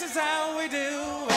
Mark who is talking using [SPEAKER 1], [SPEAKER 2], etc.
[SPEAKER 1] this is how we do.